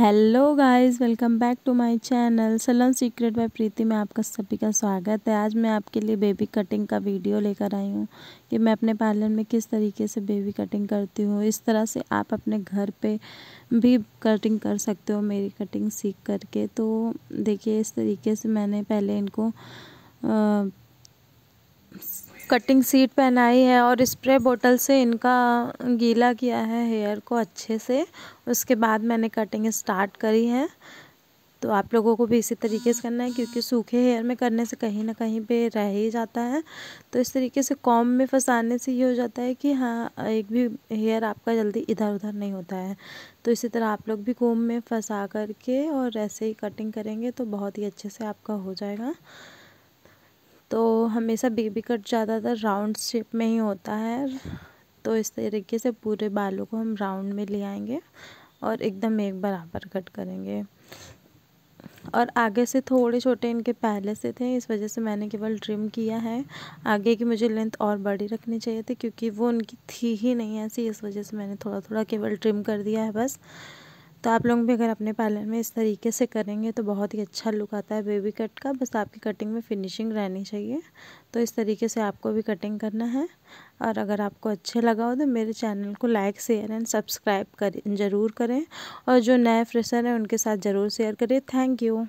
Hello guys welcome back to my channel. Salon secret by Preeti में आपका सभी का स्वागत है। आज मैं आपके लिए बेबी कटिंग का वीडियो लेकर आई हूँ कि मैं अपने पार्लर में किस तरीके से बेबी कटिंग करती हूँ। इस तरह से आप अपने घर पे भी कटिंग कर सकते हो मेरी कटिंग सीख करके। तो देखिए इस तरीके से मैंने पहले इनको आ, कटिंग सीट पहनाई है और स्प्रे बोतल से इनका गीला किया है हेयर को अच्छे से। उसके बाद मैंने कटिंग स्टार्ट करी है। तो आप लोगों को भी इसी तरीके से करना है क्योंकि सूखे हेयर में करने से कहीं ना कहीं पे रह ही जाता है। तो इस तरीके से कॉम में फंसाने से ये हो जाता है कि हाँ एक भी हेयर आपका जल्दी इधर उधर नहीं होता है। तो इसी तरह आप लोग भी कॉम में फंसा करके और ऐसे ही कटिंग करेंगे तो बहुत ही अच्छे से आपका हो जाएगा। तो हमेशा बेबी कट ज़्यादातर राउंड शेप में ही होता है। तो इस तरीके से पूरे बालों को हम राउंड में ले आएँगे और एकदम एक बराबर कट करेंगे। और आगे से थोड़े छोटे इनके पहले से थे, इस वजह से मैंने केवल ट्रिम किया है। आगे की मुझे लेंथ और बड़ी रखनी चाहिए थी, क्योंकि वो उनकी थी ही नहीं ऐसी, इस वजह से मैंने थोड़ा थोड़ा केवल ट्रिम कर दिया है बस। तो आप लोग भी अगर अपने पार्लर में इस तरीके से करेंगे तो बहुत ही अच्छा लुक आता है बेबी कट का। बस आपकी कटिंग में फिनिशिंग रहनी चाहिए। तो इस तरीके से आपको भी कटिंग करना है। और अगर आपको अच्छे लगा हो तो मेरे चैनल को लाइक शेयर एंड सब्सक्राइब करें, ज़रूर करें। और जो नए फ्रेशर हैं उनके साथ ज़रूर शेयर करें। Thank you